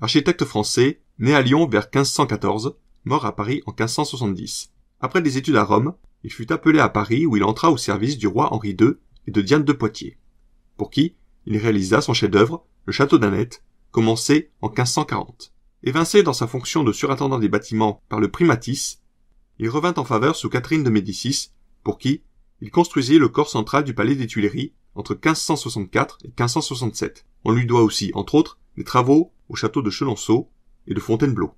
architecte français, né à Lyon vers 1514, mort à Paris en 1570. Après des études à Rome, il fut appelé à Paris où il entra au service du roi Henri II et de Diane de Poitiers, pour qui il réalisa son chef-d'œuvre, le château d'Annette, commencé en 1540. Évincé dans sa fonction de surintendant des bâtiments par le primatis, il revint en faveur sous Catherine de Médicis, pour qui il construisit le corps central du palais des Tuileries entre 1564 et 1567. On lui doit aussi, entre autres, des travaux au château de Chenonceau et de Fontainebleau.